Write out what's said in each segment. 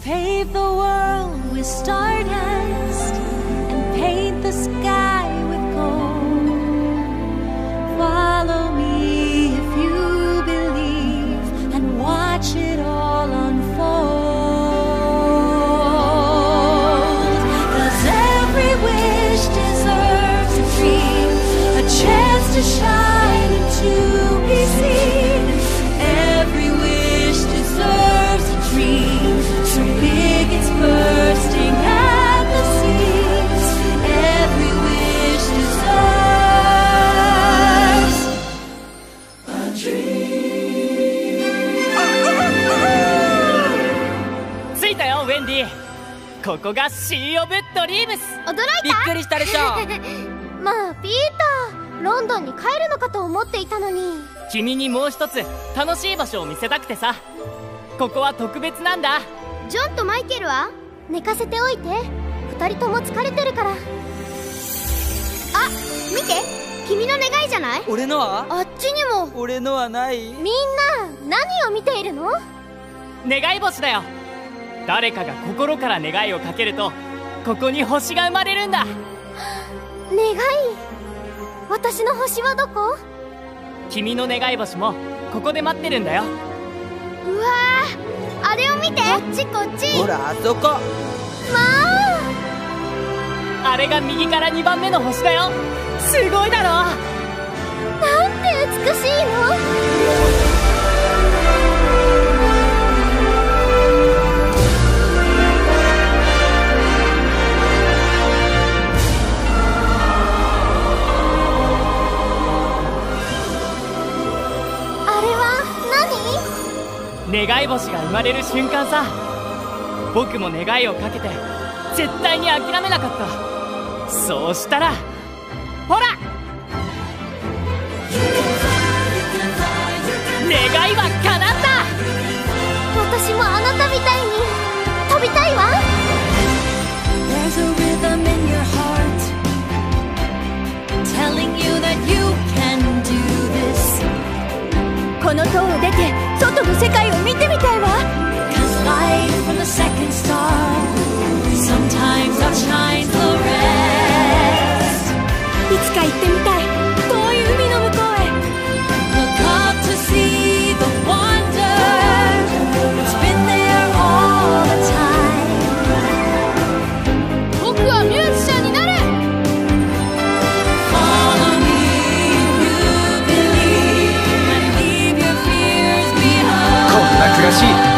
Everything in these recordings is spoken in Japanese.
Pay 君にもう一つ楽しい場所を見せたくてさ。ここは特別なんだ。ジョンとマイケルは？寝かせておいて。二人とも疲れてるから。あ見て。君の願いじゃない？俺のは？あっちにも。俺のはない。みんな何を見ているの？願い星だよ。誰かが心から願いをかけるとここに星が生まれるんだ。願い？私の星はどこ？君の願い星もここで待ってるんだよ。うわーあれを見て。こっちこっち。ほらあそこ。まああれが右から2番目の星だよ。すごいだろ。なんて美しいの願い星が生まれる瞬間さ。僕も願いをかけて絶対に諦めなかった。そうしたらほら。願いは叶った。私もあなたみたいに飛びたいわ。There's a rhythm in your heart telling you that you can do this. この塔を出て外の世界を見てみたいわ Cause light from the second star sometimes I shine ん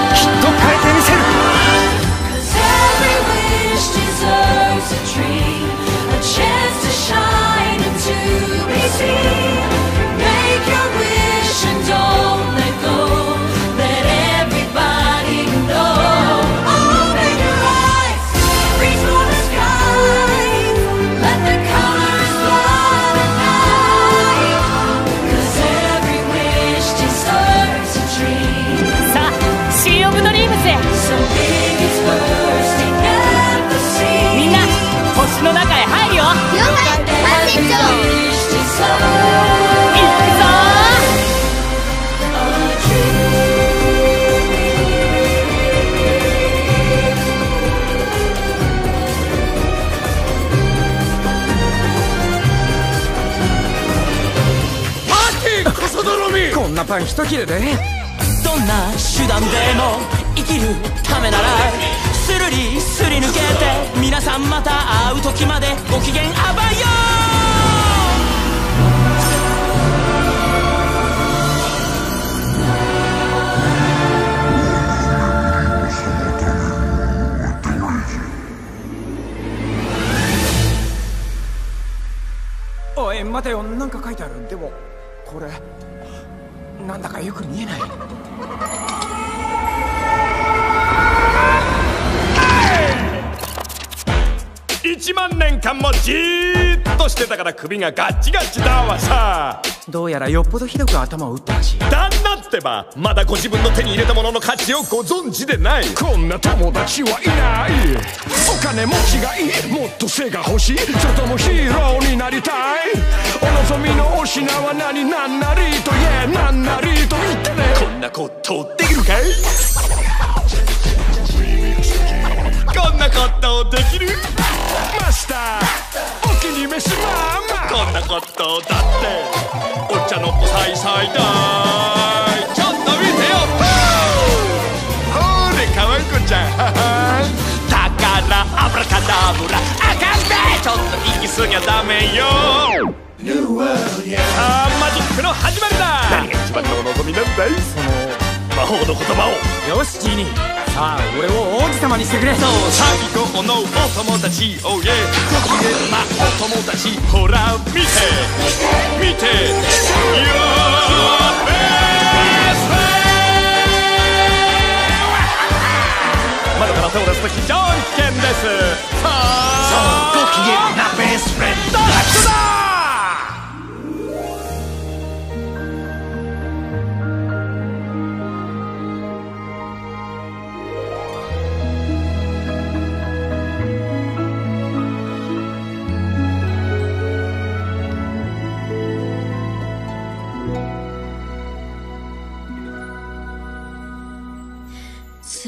なパン一切れで。どんな手段でも生きるためならスルリすり抜けて皆さんまた会う時までご機嫌あばよおい待てよ。なんか書いてある。でもこれよく見えない。1万年間もじーっとしてたから首がガッチガチだわさ。どうやらよっぽどひどく頭を打ったらしい。旦那ってばまだご自分の手に入れたものの価値をご存知でない。こんな友達はいない。お金持ちがいい。もっと背が欲しい。それともヒーローになりたい。お望みのお品は何なんなりと言えなんなりと言ってね。こんなことできるかい？こんなことできる？マスターお気に召しこんなことだって。お茶の子さいさいだい。ちょっと見てよ。ほれかわいこちゃん。だからアブラカダブラあかんでちょっと行き過ぎゃダメよ。さあマジックの始まりだ。何が一番のお望みなんだいその？魔法の言葉を。よしジーニーさあ俺を王子様にしてくれ。そう最後のお友達おいえ。ご機嫌なお友達ほら見て。見て。Your best friend 窓から手を出すと非常に危険です。さあそうご機嫌なベストフレンドだ？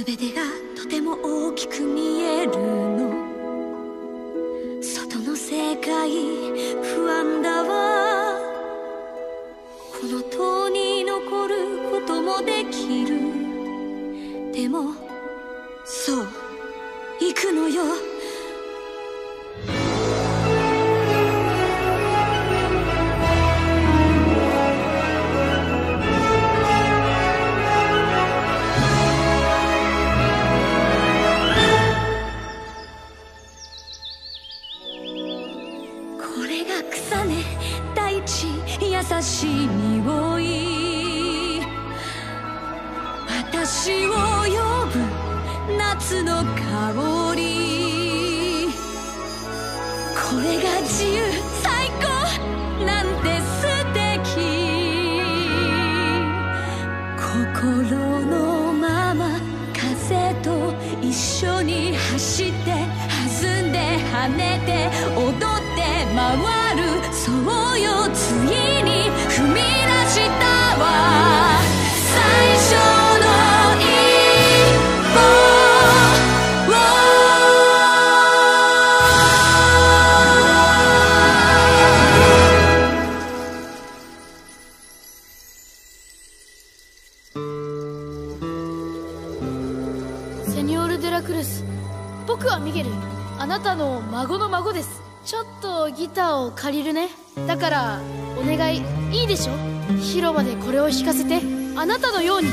全てがとても大きく見える。跳ねて踊って回るそうよついに踏み出したわ最初の一歩セニョール・デラクルス僕はミゲルあなたの孫の孫です。ちょっとギターを借りるね。だからお願い。いいでしょ？広場でこれを弾かせて。あなたのように。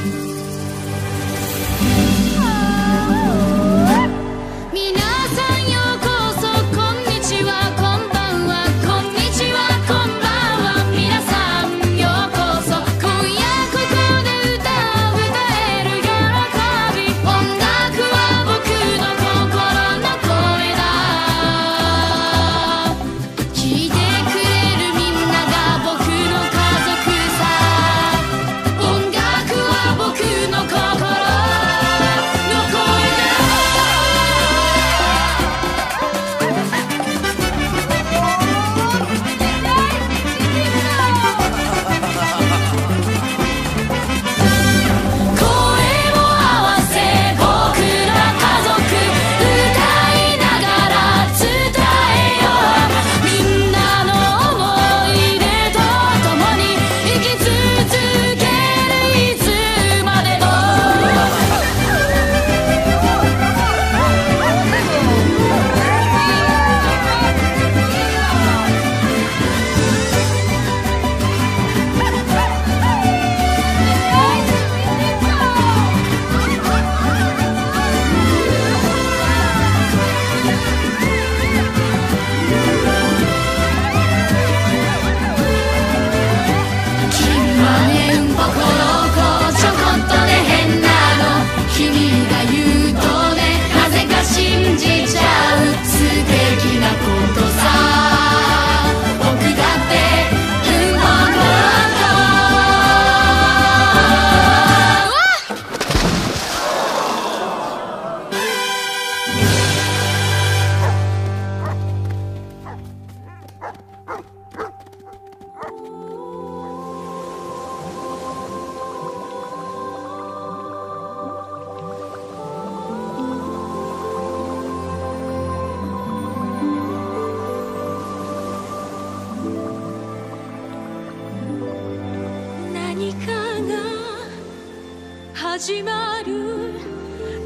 始まる。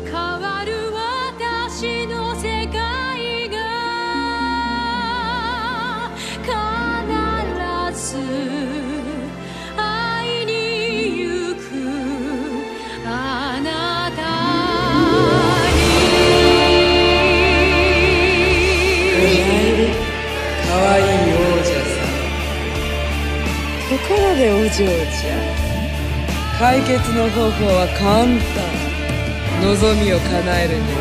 変わる私の世界が。必ず会いに行く。あなたに。かわいい王女さん。ところでお嬢ちゃん解決の方法は簡単。望みを叶えるには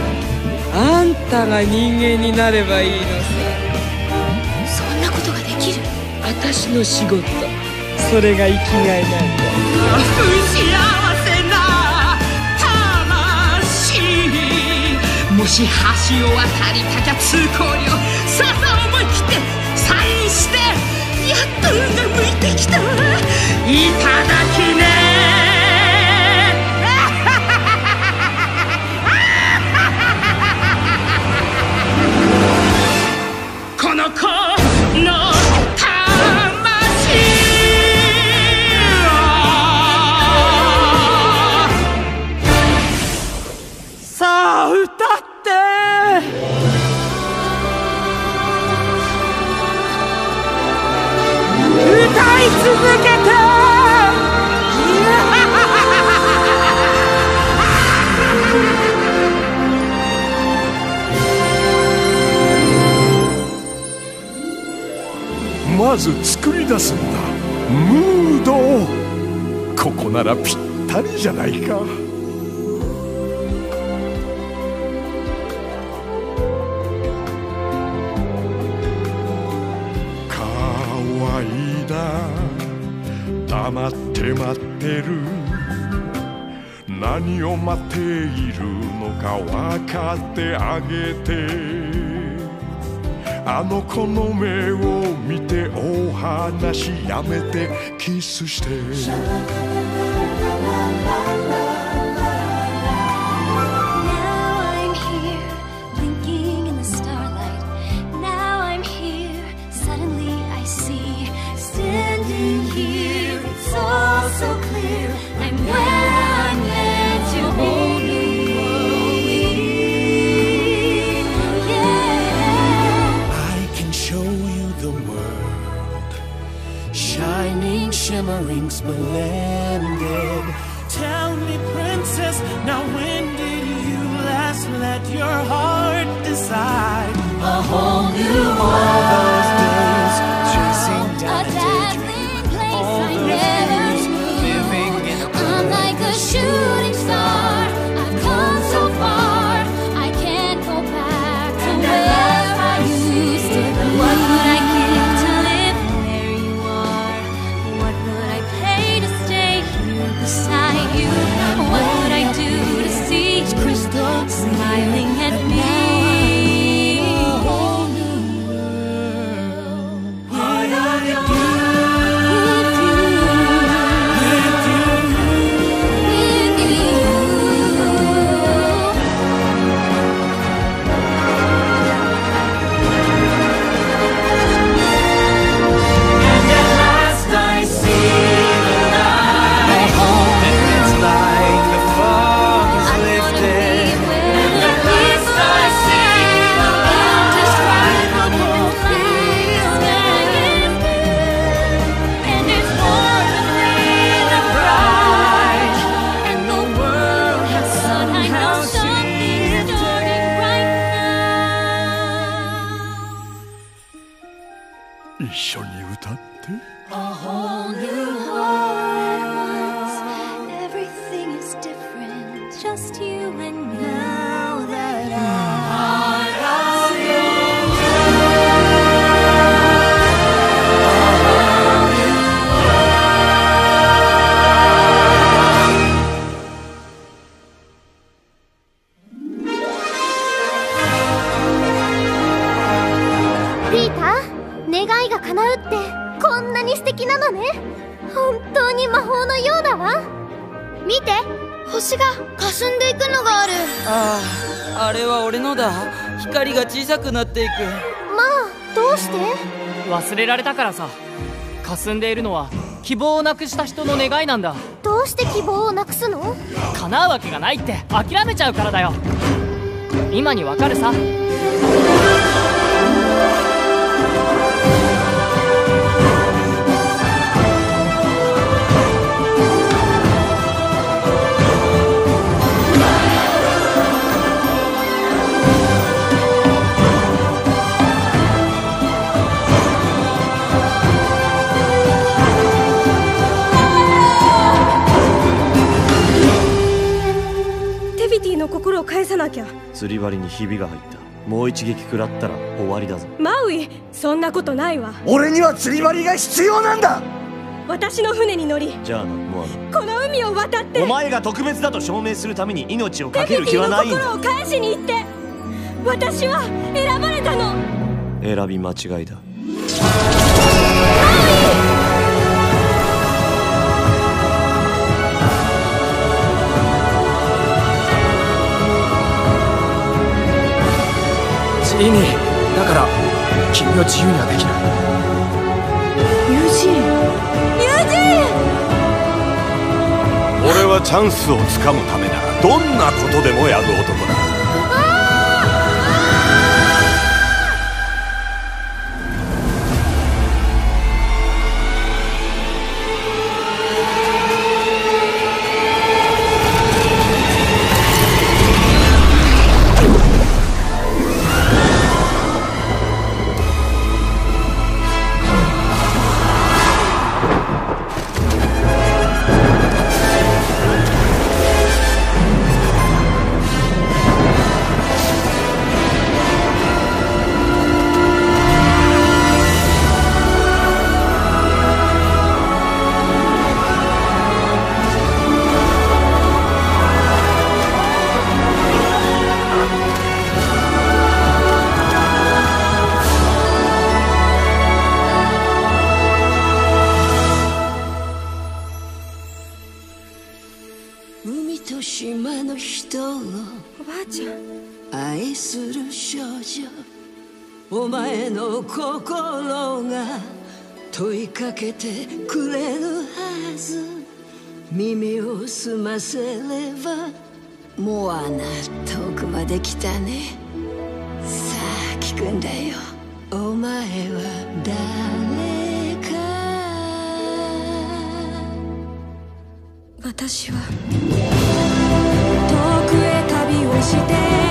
あんたが人間になればいいのさ。そんなことができる？私の仕事。それが生きがいなんだ不幸せな魂。もし橋を渡りたきゃ通行料さあ思い切ってサインしてやっと運が向いてきた。いただきず作り出すんだ。ムードをここならぴったりじゃないか。かわいいな黙って待ってる。何を待っているのか分かってあげて。あの子の目を見てお話やめてキスして。will end it. くなっていく。まあどうして？忘れられたからさ。霞んでいるのは希望をなくした人の願いなんだ。どうして希望をなくすの？叶うわけがないって諦めちゃうからだよ。今にわかるさ返さなきゃ。釣り針にひびが入った。もう一撃食らったら終わりだぞ。マウイそんなことないわ。俺には釣り針が必要なんだ！私の船に乗りじゃあなモアナ。この海を渡って。お前が特別だと証明するために命をテ懸ける気はないんだ。心を返しに行って私は選ばれたの。選び間違いだジーニーだから君を自由にはできない。ユージンユージン俺はチャンスをつかむためならどんなことでもやる男だ済ませればモアナ遠くまで来たね。さあ聞くんだよ。お前は誰か。私は遠くへ旅をして。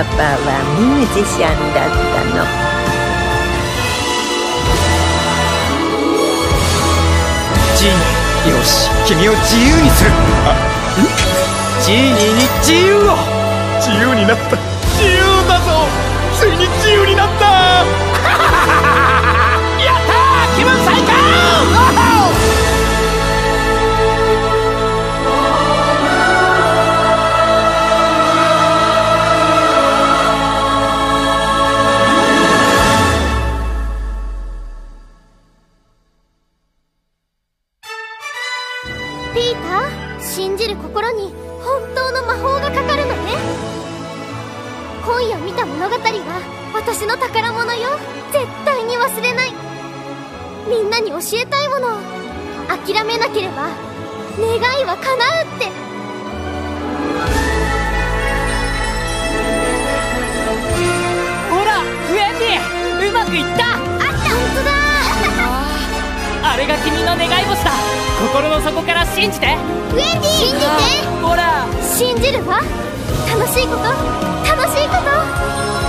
パパはミュージシャンだったの。ジーニー。よし君を自由にする。あジーニーに自由を。自由になった。自由だぞ。ついに自由になった。やったー。気分最高今夜見た物語は私の宝物よ絶対に忘れない。みんなに教えたいもの諦めなければ願いは叶うって。ほらウェンディうまくいった。あった本当だ。あれが君の願い星だ心の底から信じて。ウェンディ信じて。ほら。信じるわ楽しいこと？楽しいこと？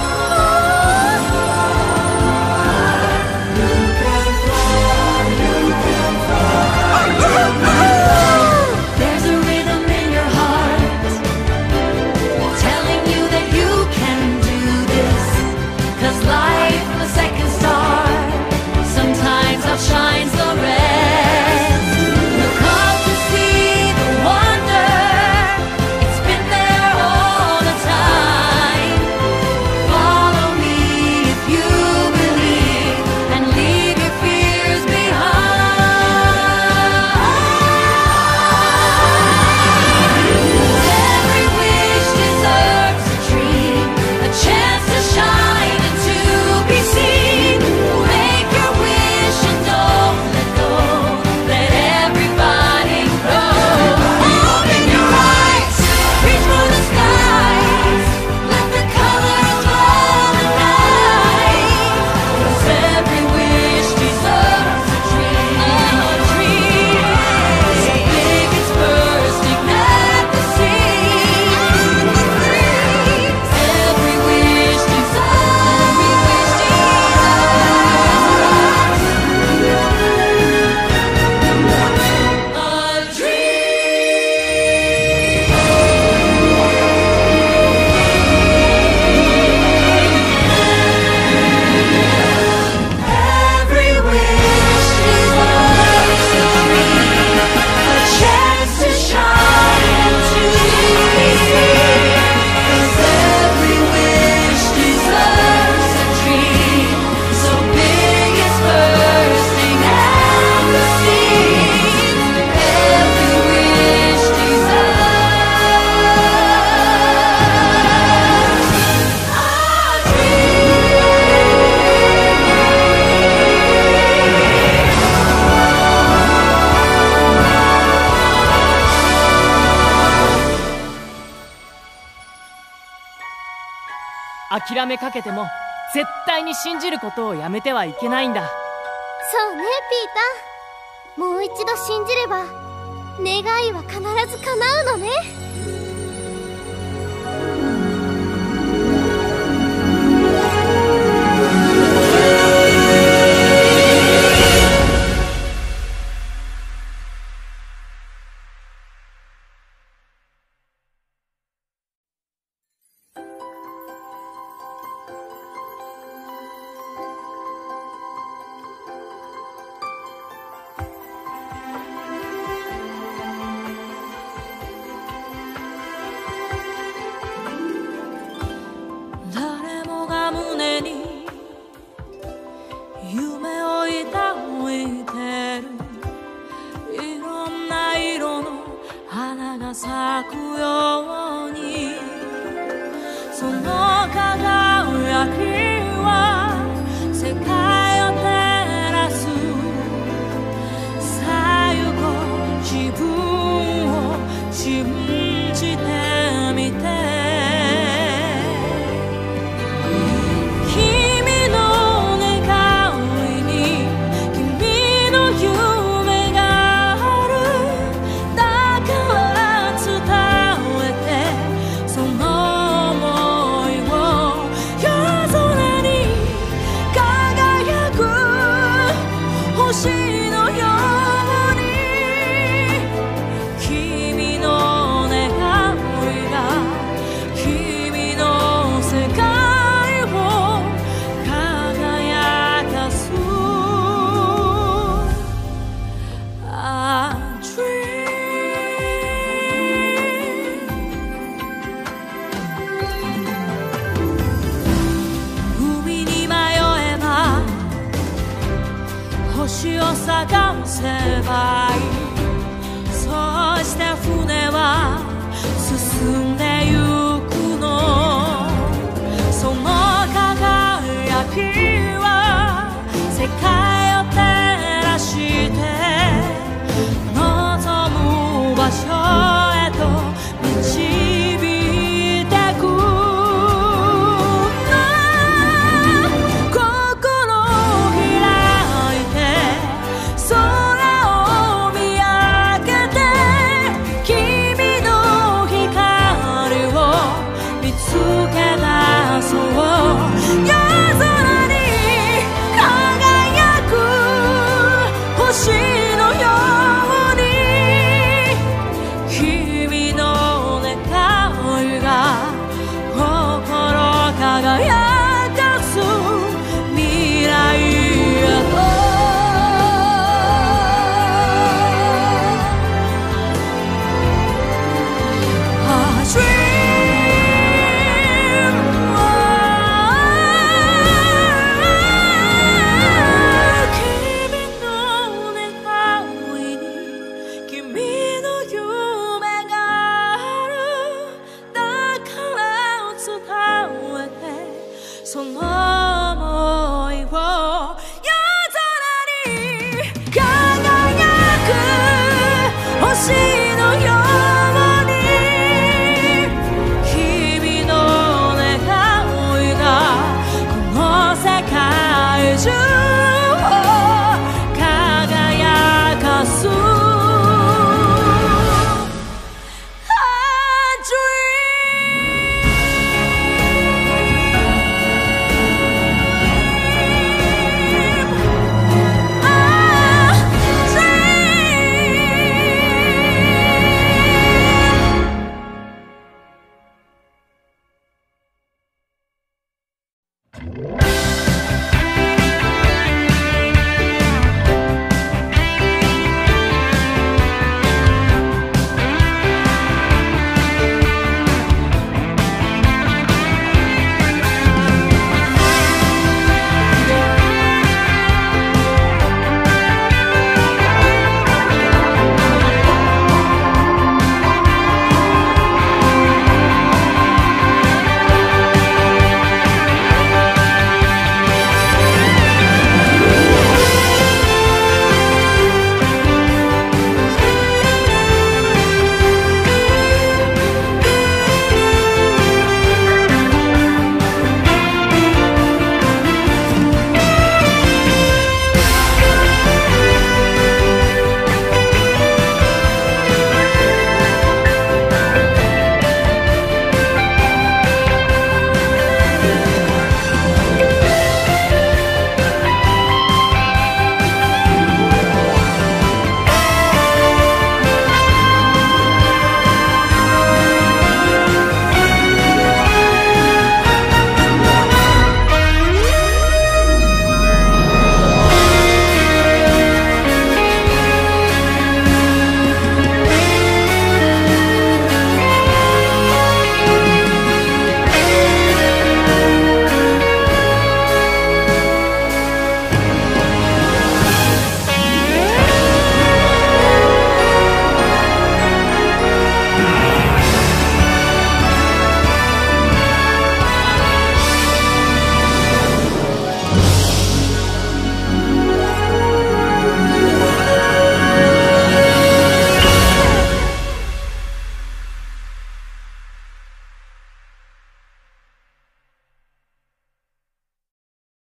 諦めかけても絶対に信じることをやめてはいけないんだ。そうねピーター。もう一度信じれば願いは必ず叶うのね。听。